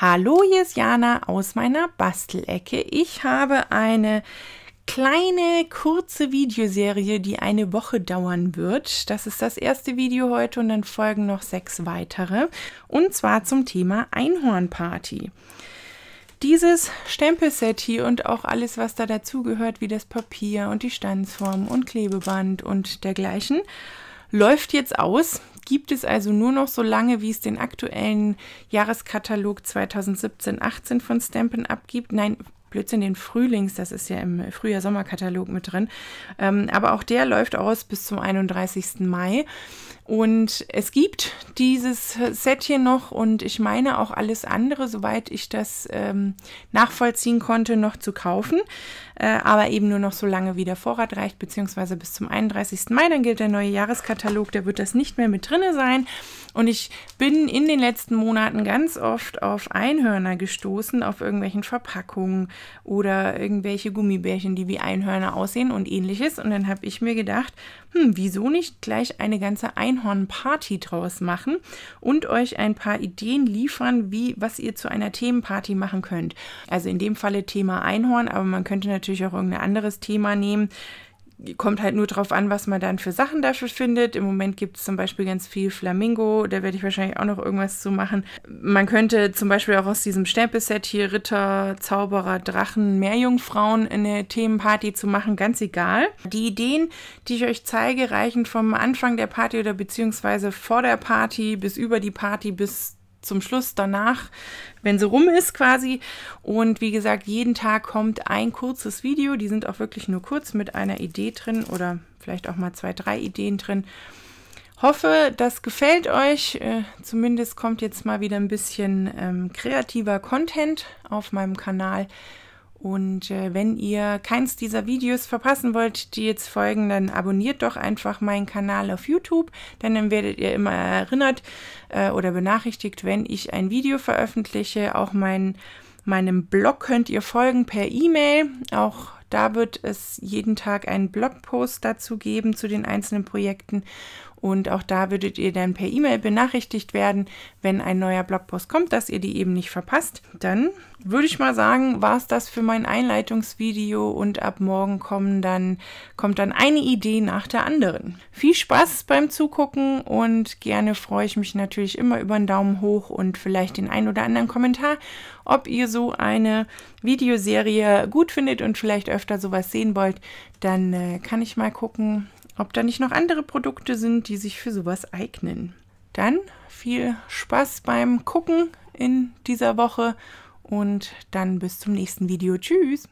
Hallo, hier ist Jana aus meiner Bastelecke. Ich habe eine kleine, kurze Videoserie, die eine Woche dauern wird. Das ist das erste Video heute und dann folgen noch sechs weitere. Und zwar zum Thema Einhornparty. Dieses Stempelset hier und auch alles, was da dazugehört, wie das Papier und die Standsform und Klebeband und dergleichen, läuft jetzt aus gibt es also nur noch so lange, wie es den aktuellen Jahreskatalog 2017-18 von Stampin' abgibt. Nein, Blödsinn, den Frühlings, das ist ja im Frühjahr-Sommerkatalog mit drin. Ähm, aber auch der läuft aus bis zum 31. Mai. Und es gibt dieses Set hier noch und ich meine auch alles andere, soweit ich das ähm, nachvollziehen konnte, noch zu kaufen. Äh, aber eben nur noch so lange, wie der Vorrat reicht, beziehungsweise bis zum 31. Mai. Dann gilt der neue Jahreskatalog, da wird das nicht mehr mit drin sein. Und ich bin in den letzten Monaten ganz oft auf Einhörner gestoßen, auf irgendwelchen Verpackungen oder irgendwelche Gummibärchen, die wie Einhörner aussehen und ähnliches. Und dann habe ich mir gedacht, hm, wieso nicht gleich eine ganze Einhorn-Party draus machen und euch ein paar Ideen liefern, wie was ihr zu einer Themenparty machen könnt. Also in dem Falle Thema Einhorn, aber man könnte natürlich auch irgendein anderes Thema nehmen kommt halt nur drauf an, was man dann für Sachen dafür findet. Im Moment gibt es zum Beispiel ganz viel Flamingo, da werde ich wahrscheinlich auch noch irgendwas zu machen. Man könnte zum Beispiel auch aus diesem Stempelset hier Ritter, Zauberer, Drachen, Meerjungfrauen eine Themenparty zu machen, ganz egal. Die Ideen, die ich euch zeige, reichen vom Anfang der Party oder beziehungsweise vor der Party bis über die Party bis zum Schluss danach, wenn sie rum ist quasi. Und wie gesagt, jeden Tag kommt ein kurzes Video. Die sind auch wirklich nur kurz mit einer Idee drin oder vielleicht auch mal zwei, drei Ideen drin. Hoffe, das gefällt euch. Äh, zumindest kommt jetzt mal wieder ein bisschen ähm, kreativer Content auf meinem Kanal. Und äh, wenn ihr keins dieser Videos verpassen wollt, die jetzt folgen, dann abonniert doch einfach meinen Kanal auf YouTube, denn dann werdet ihr immer erinnert äh, oder benachrichtigt, wenn ich ein Video veröffentliche. Auch mein, meinem Blog könnt ihr folgen per E-Mail. Auch da wird es jeden Tag einen Blogpost dazu geben zu den einzelnen Projekten. Und auch da würdet ihr dann per E-Mail benachrichtigt werden, wenn ein neuer Blogpost kommt, dass ihr die eben nicht verpasst. Dann würde ich mal sagen, war es das für mein Einleitungsvideo und ab morgen kommen dann, kommt dann eine Idee nach der anderen. Viel Spaß beim Zugucken und gerne freue ich mich natürlich immer über einen Daumen hoch und vielleicht den ein oder anderen Kommentar, ob ihr so eine Videoserie gut findet und vielleicht öfter sowas sehen wollt. Dann äh, kann ich mal gucken, ob da nicht noch andere Produkte sind, die sich für sowas eignen. Dann viel Spaß beim Gucken in dieser Woche und dann bis zum nächsten Video. Tschüss!